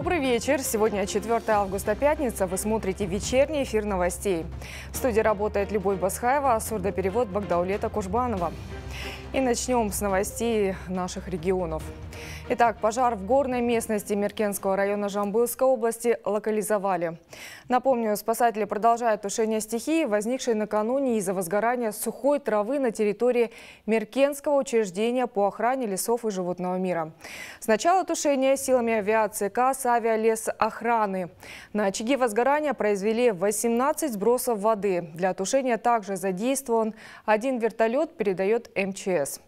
Добрый вечер. Сегодня 4 августа, пятница. Вы смотрите вечерний эфир новостей. В студии работает Любовь Басхаева, а сурдоперевод Багдаулета Кушбанова. И начнем с новостей наших регионов. Итак, пожар в горной местности Меркенского района Жамбылской области локализовали. Напомню, спасатели продолжают тушение стихии, возникшей накануне из-за возгорания сухой травы на территории Меркенского учреждения по охране лесов и животного мира. С начала тушения силами авиации КАС авиалесохраны на очаге возгорания произвели 18 сбросов воды. Для тушения также задействован один вертолет, передает МЧС.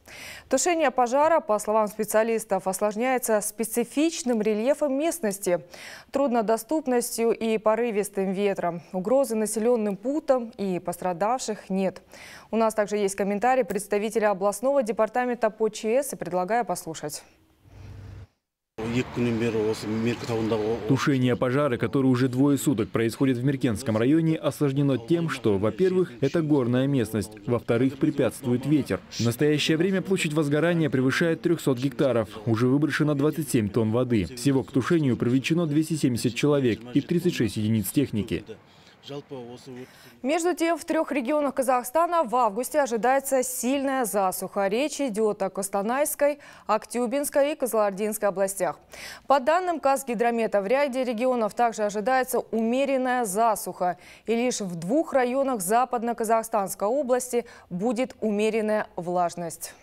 Тушение пожара, по словам специалистов, осложняется специфичным рельефом местности, труднодоступностью и порывистым ветром. Угрозы населенным путам и пострадавших нет. У нас также есть комментарий представителя областного департамента по ЧС и предлагаю послушать. Тушение пожара, который уже двое суток происходит в Меркенском районе, осложнено тем, что, во-первых, это горная местность, во-вторых, препятствует ветер. В настоящее время площадь возгорания превышает 300 гектаров, уже выброшено 27 тонн воды. Всего к тушению привлечено 270 человек и 36 единиц техники. Между тем, в трех регионах Казахстана в августе ожидается сильная засуха. Речь идет о Костанайской, Актюбинской и Козлординской областях. По данным Казгидромета, в ряде регионов также ожидается умеренная засуха. И лишь в двух районах Западно-Казахстанской области будет умеренная влажность.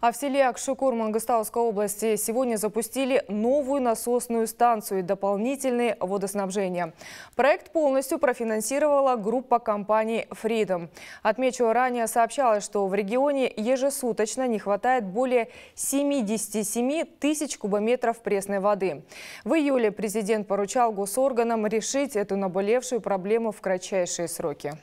А в селе Акшукур Мангостауской области сегодня запустили новую насосную станцию и дополнительные водоснабжения. Проект полностью профинансировала группа компаний Freedom. Отмечу, ранее сообщалось, что в регионе ежесуточно не хватает более 77 тысяч кубометров пресной воды. В июле президент поручал госорганам решить эту наболевшую проблему в кратчайшие сроки.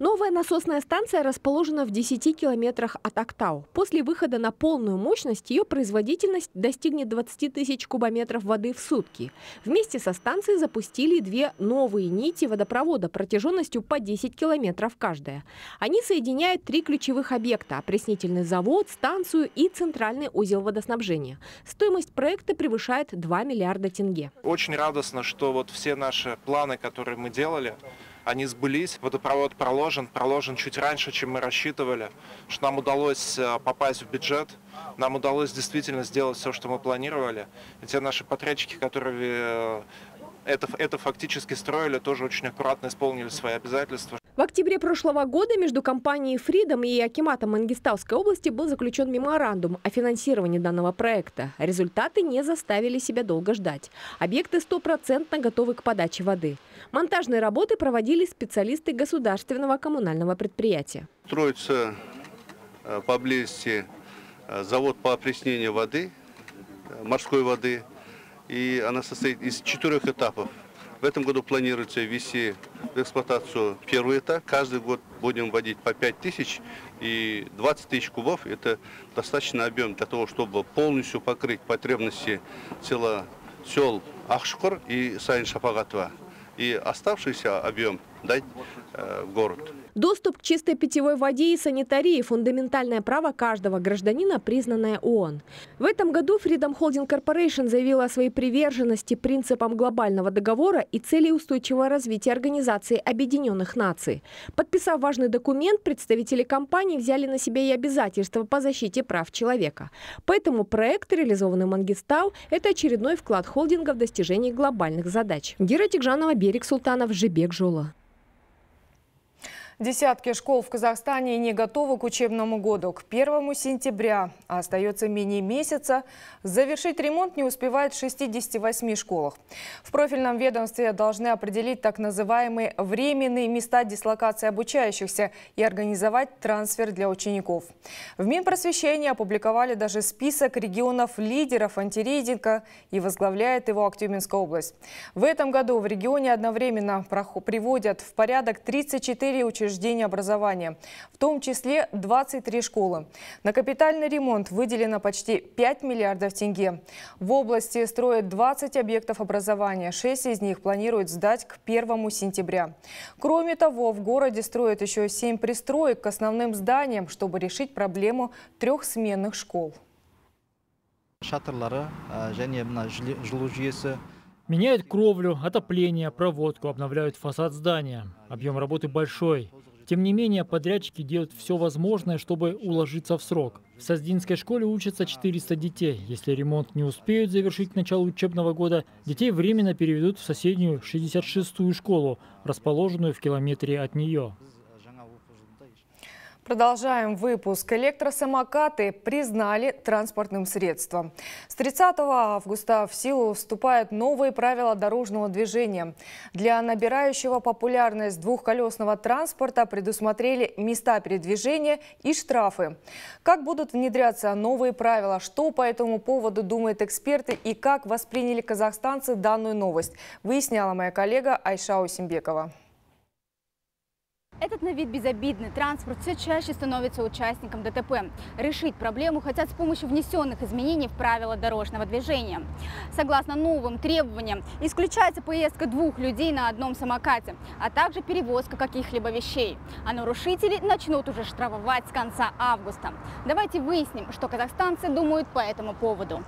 Новая насосная станция расположена в 10 километрах от Актау. После выхода на полную мощность ее производительность достигнет 20 тысяч кубометров воды в сутки. Вместе со станцией запустили две новые нити водопровода протяженностью по 10 километров каждая. Они соединяют три ключевых объекта – опреснительный завод, станцию и центральный узел водоснабжения. Стоимость проекта превышает 2 миллиарда тенге. Очень радостно, что вот все наши планы, которые мы делали, они сбылись. Водопровод проложен, проложен чуть раньше, чем мы рассчитывали, что нам удалось э, попасть в бюджет, нам удалось действительно сделать все, что мы планировали. И те наши подрядчики, которые э, это, это фактически строили, тоже очень аккуратно исполнили свои обязательства. В октябре прошлого года между компанией Freedom и Акиматом Мангистауской области был заключен меморандум о финансировании данного проекта. Результаты не заставили себя долго ждать. Объекты стопроцентно готовы к подаче воды. Монтажные работы проводили специалисты государственного коммунального предприятия. Строится э, поблизости э, завод по опреснению воды, э, морской воды. И она состоит из четырех этапов. В этом году планируется ввести в эксплуатацию первый этап. Каждый год будем вводить по 5 тысяч и 20 тысяч кубов. Это достаточно объем для того, чтобы полностью покрыть потребности села, сел Ахшкур и Сайн Шапагатова. И оставшийся объем дать э, в город. Доступ к чистой питьевой воде и санитарии – фундаментальное право каждого гражданина, признанное ООН. В этом году Freedom Holding Corporation заявила о своей приверженности принципам глобального договора и целей устойчивого развития Организации Объединенных Наций. Подписав важный документ, представители компании взяли на себя и обязательства по защите прав человека. Поэтому проект, реализованный Мангистау, это очередной вклад холдинга в достижение глобальных задач. Гера Тигжанова, Берег Султанов, Жибек Жола. Десятки школ в Казахстане не готовы к учебному году. К 1 сентября а остается менее месяца. Завершить ремонт не успевает в 68 школах. В профильном ведомстве должны определить так называемые временные места дислокации обучающихся и организовать трансфер для учеников. В Минпросвещении опубликовали даже список регионов-лидеров антирейдинга и возглавляет его Актюбинская область. В этом году в регионе одновременно приводят в порядок 34 учебных учреждений образования, в том числе 23 школы. На капитальный ремонт выделено почти 5 миллиардов тенге. В области строят 20 объектов образования, 6 из них планируют сдать к 1 сентября. Кроме того, в городе строят еще 7 пристроек к основным зданиям, чтобы решить проблему трехсменных школ. шатырлары және мына жылу жүйесі Меняют кровлю, отопление, проводку, обновляют фасад здания. Объем работы большой. Тем не менее, подрядчики делают все возможное, чтобы уложиться в срок. В Саздинской школе учатся 400 детей. Если ремонт не успеют завершить к началу учебного года, детей временно переведут в соседнюю 66-ю школу, расположенную в километре от нее. Продолжаем выпуск. Электросамокаты признали транспортным средством. С 30 августа в силу вступают новые правила дорожного движения. Для набирающего популярность двухколесного транспорта предусмотрели места передвижения и штрафы. Как будут внедряться новые правила, что по этому поводу думают эксперты и как восприняли казахстанцы данную новость, выясняла моя коллега Айша Усимбекова. Этот на вид безобидный транспорт все чаще становится участником ДТП. Решить проблему хотят с помощью внесенных изменений в правила дорожного движения. Согласно новым требованиям, исключается поездка двух людей на одном самокате, а также перевозка каких-либо вещей. А нарушители начнут уже штрафовать с конца августа. Давайте выясним, что казахстанцы думают по этому поводу.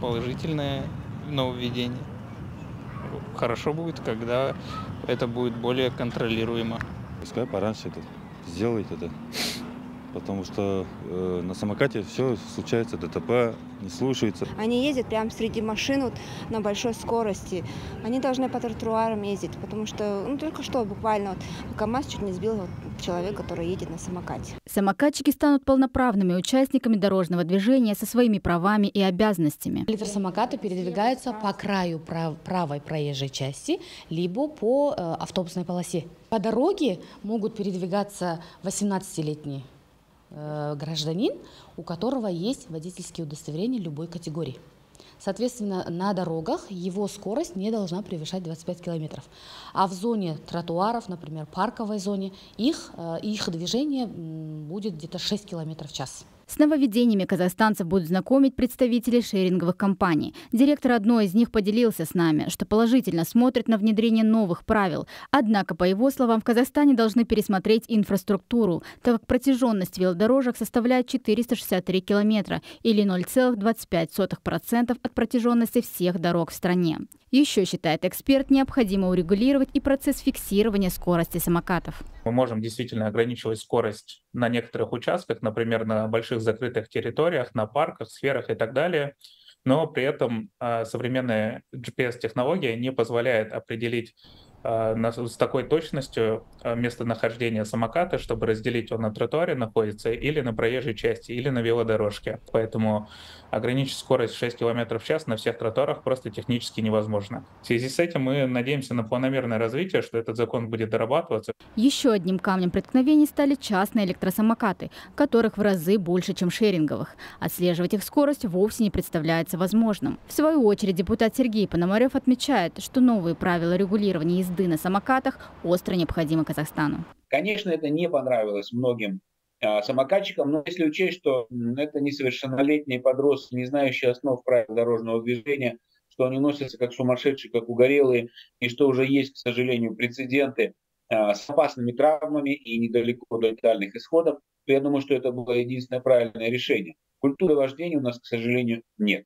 Положительное нововведение хорошо будет, когда это будет более контролируемо. Пускай пораньше это сделает это, потому что э, на самокате все случается, ДТП не слушается. Они ездят прямо среди машин вот, на большой скорости. Они должны по тротуарам ездить, потому что ну, только что буквально вот, КАМАЗ чуть не сбил вот, человека, который едет на самокате. Самокатчики станут полноправными участниками дорожного движения со своими правами и обязанностями. Электросамокаты передвигаются по краю прав правой проезжей части, либо по э, автобусной полосе. По дороге могут передвигаться 18-летние э, гражданин, у которого есть водительские удостоверения любой категории. Соответственно, на дорогах его скорость не должна превышать 25 километров. А в зоне тротуаров, например, парковой зоне, их, э, их движение будет где-то 6 километров в час. С нововведениями казахстанцев будут знакомить представители шеринговых компаний. Директор одной из них поделился с нами, что положительно смотрит на внедрение новых правил. Однако, по его словам, в Казахстане должны пересмотреть инфраструктуру, так как протяженность велодорожек составляет 463 километра или 0,25% от протяженности всех дорог в стране. Еще, считает эксперт, необходимо урегулировать и процесс фиксирования скорости самокатов. Мы можем действительно ограничивать скорость на некоторых участках, например, на больших закрытых территориях, на парках, сферах и так далее, но при этом а, современная GPS-технология не позволяет определить с такой точностью а, местонахождение самоката, чтобы разделить, он на тротуаре находится или на проезжей части, или на велодорожке. Поэтому ограничить скорость 6 км в час на всех тротуарах просто технически невозможно. В связи с этим мы надеемся на планомерное развитие, что этот закон будет дорабатываться. Еще одним камнем преткновений стали частные электросамокаты, которых в разы больше, чем шеринговых. Отслеживать их скорость вовсе не представляется возможным. В свою очередь депутат Сергей Пономарев отмечает, что новые правила регулирования езды езды на самокатах остро необходимы Казахстану. Конечно, это не понравилось многим а, самокатчикам, но если учесть, что это несовершеннолетние подростки, не знающие основ правил дорожного движения, что они носятся как сумасшедшие, как угорелые, и что уже есть, к сожалению, прецеденты а, с опасными травмами и недалеко до летальных исходов, то я думаю, что это было единственное правильное решение. Культуры вождения у нас, к сожалению, нет.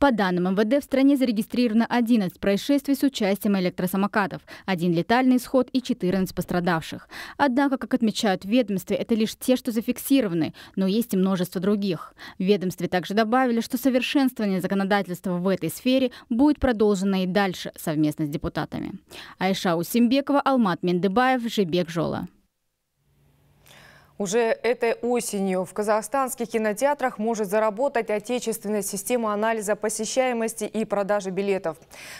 По данным МВД, в стране зарегистрировано 11 происшествий с участием электросамокатов, один летальный исход и 14 пострадавших. Однако, как отмечают в ведомстве, это лишь те, что зафиксированы, но есть и множество других. В ведомстве также добавили, что совершенствование законодательства в этой сфере будет продолжено и дальше совместно с депутатами. Айша Усимбекова, Алмат Мендыбаев, Жибек Жола. Уже этой осенью в казахстанских кинотеатрах может заработать отечественная система анализа посещаемости и продажи билетов.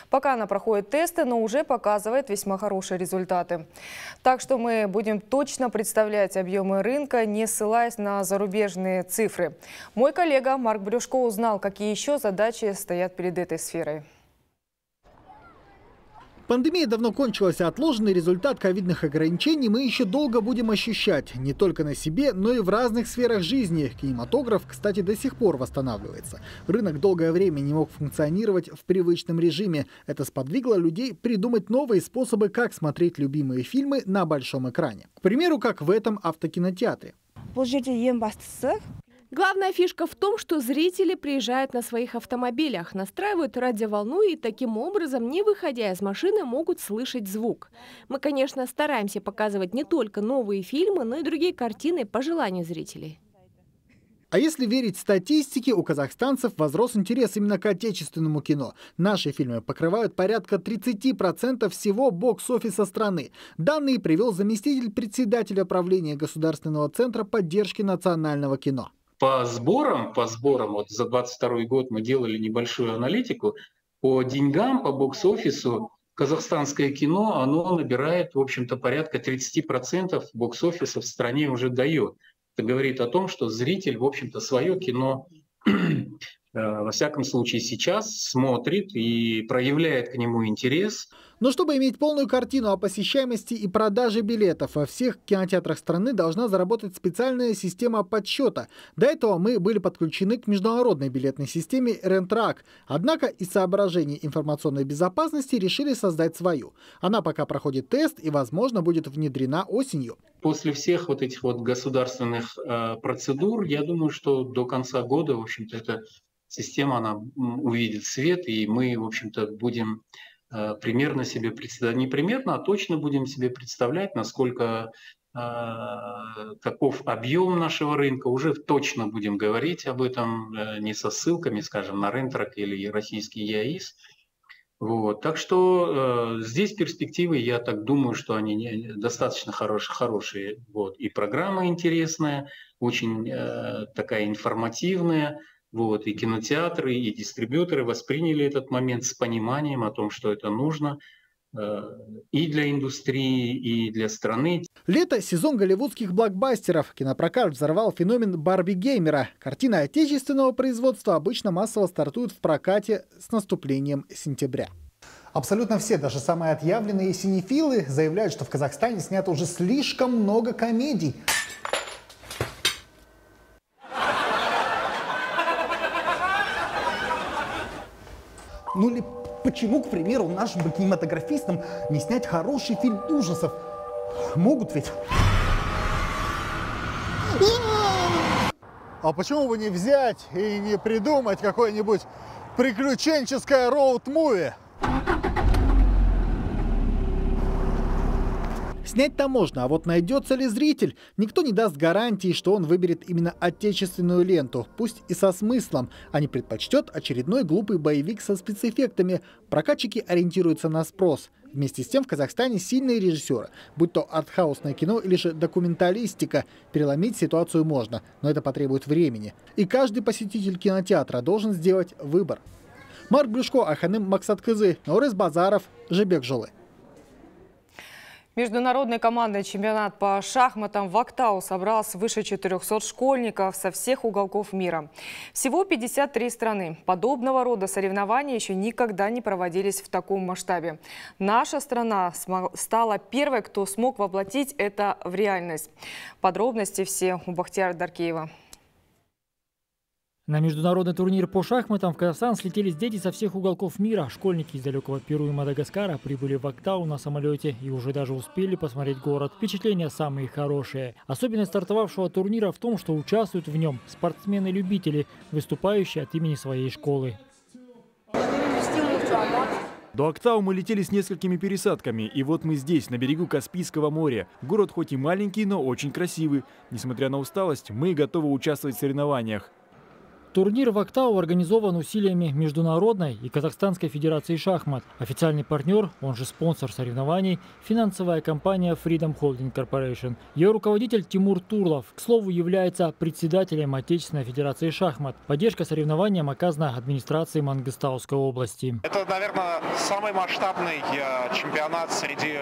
Пока она проходит тесты, но уже показывает весьма хорошие результаты. Так что мы будем точно представлять объемы рынка, не ссылаясь на зарубежные цифры. Мой коллега Марк Брюшко узнал, какие еще задачи стоят перед этой сферой. Пандемия давно кончилась, а отложенный результат ковидных ограничений мы еще долго будем ощущать. Не только на себе, но и в разных сферах жизни. Кинематограф, кстати, до сих пор восстанавливается. Рынок долгое время не мог функционировать в привычном режиме. Это сподвигло людей придумать новые способы, как смотреть любимые фильмы на большом экране. К примеру, как в этом автокинотеатре. Главная фишка в том, что зрители приезжают на своих автомобилях, настраивают радиоволну и таким образом, не выходя из машины, могут слышать звук. Мы, конечно, стараемся показывать не только новые фильмы, но и другие картины по желанию зрителей. А если верить статистике, у казахстанцев возрос интерес именно к отечественному кино. Наши фильмы покрывают порядка 30% всего бокс-офиса страны. Данные привел заместитель председателя правления Государственного центра поддержки национального кино. По сборам, по сборам, вот за 22 год мы делали небольшую аналитику, по деньгам, по бокс-офису казахстанское кино, оно набирает, в общем-то, порядка 30% бокс-офиса в стране уже дает. Это говорит о том, что зритель, в общем-то, свое кино во всяком случае сейчас смотрит и проявляет к нему интерес. Но чтобы иметь полную картину о посещаемости и продаже билетов, во всех кинотеатрах страны должна заработать специальная система подсчета. До этого мы были подключены к международной билетной системе Рентрак. Однако из соображений информационной безопасности решили создать свою. Она пока проходит тест и, возможно, будет внедрена осенью. После всех вот этих вот государственных э, процедур, я думаю, что до конца года, в общем-то, это система она увидит свет, и мы, в общем-то, будем э, примерно себе представлять, не примерно, а точно будем себе представлять, насколько э, каков объем нашего рынка, уже точно будем говорить об этом, э, не со ссылками, скажем, на Рентрак или российский ЯИС. Вот. Так что здесь перспективы, я так думаю, что они достаточно хорошие, хорошие. Вот. И программа интересная, очень такая информативная, вот, и кинотеатры, и дистрибьюторы восприняли этот момент с пониманием о том, что это нужно э, и для индустрии, и для страны. Лето – сезон голливудских блокбастеров. Кинопрокат взорвал феномен Барби-геймера. Картины отечественного производства обычно массово стартуют в прокате с наступлением сентября. Абсолютно все, даже самые отъявленные синефилы, заявляют, что в Казахстане снято уже слишком много комедий. Ну или почему, к примеру, нашим кинематографистам не снять хороший фильм ужасов? Могут ведь. А почему бы не взять и не придумать какое-нибудь приключенческое роуд-муви? Снять-то можно, а вот найдется ли зритель? Никто не даст гарантии, что он выберет именно отечественную ленту, пусть и со смыслом, а не предпочтет очередной глупый боевик со спецэффектами. Прокатчики ориентируются на спрос. Вместе с тем в Казахстане сильные режиссеры, будь то артхаусное кино или же документалистика. Переломить ситуацию можно, но это потребует времени. И каждый посетитель кинотеатра должен сделать выбор. Марк Брюшко, Аханым Максаткызы, Орес Базаров, Жебек Жолы. Международный командный чемпионат по шахматам в Актау собрал свыше 400 школьников со всех уголков мира. Всего 53 страны. Подобного рода соревнования еще никогда не проводились в таком масштабе. Наша страна стала первой, кто смог воплотить это в реальность. Подробности все у Бахтияра Даркеева. На международный турнир по шахматам в Казахстан слетелись дети со всех уголков мира. Школьники из далекого Перу и Мадагаскара прибыли в Актау на самолете и уже даже успели посмотреть город. Впечатления самые хорошие. Особенность стартовавшего турнира в том, что участвуют в нем спортсмены-любители, выступающие от имени своей школы. До Актау мы летели с несколькими пересадками, и вот мы здесь, на берегу Каспийского моря. Город хоть и маленький, но очень красивый. Несмотря на усталость, мы готовы участвовать в соревнованиях. Турнир в Актау организован усилиями Международной и Казахстанской Федерации шахмат. Официальный партнер, он же спонсор соревнований, финансовая компания Freedom Holding Corporation. Ее руководитель Тимур Турлов, к слову, является председателем Отечественной Федерации шахмат. Поддержка соревнованиям оказана администрацией Мангыстауской области. Это, наверное, самый масштабный э, чемпионат среди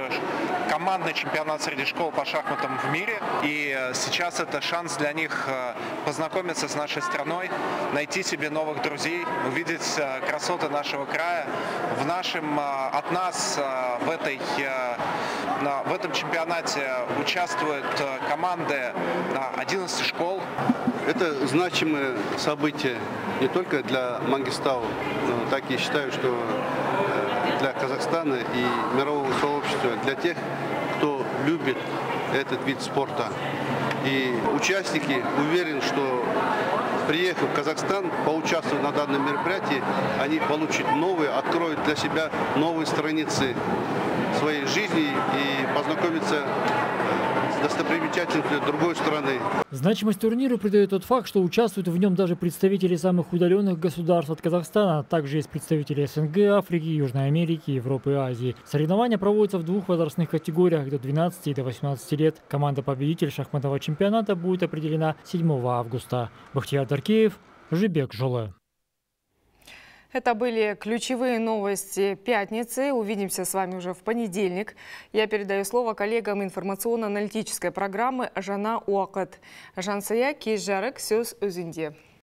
командный чемпионат среди школ по шахматам в мире. И э, сейчас это шанс для них э, познакомиться с нашей страной, найти себе новых друзей, увидеть красоты нашего края. В нашем, от нас в, этой, в этом чемпионате участвуют команды 11 школ. Это значимое событие не только для Мангистау, но так и считаю, что для Казахстана и мирового сообщества, для тех, кто любит этот вид спорта. И участники уверены, что приехав в Казахстан, поучаствовав на данном мероприятии, они получат новые, откроют для себя новые страницы своей жизни и познакомятся достопримечательностью другой страны. Значимость турнира придает тот факт, что участвуют в нем даже представители самых удаленных государств от Казахстана. Также есть представители СНГ, Африки, Южной Америки, Европы и Азии. Соревнования проводятся в двух возрастных категориях до 12 и до 18 лет. Команда-победитель шахматного чемпионата будет определена 7 августа. Бахтияр Даркеев, Жибек Жоле. Это были ключевые новости пятницы. Увидимся с вами уже в понедельник. Я передаю слово коллегам информационно-аналитической программы «Жана Уакат». Жансая Кейжарек Сёс Үзинде.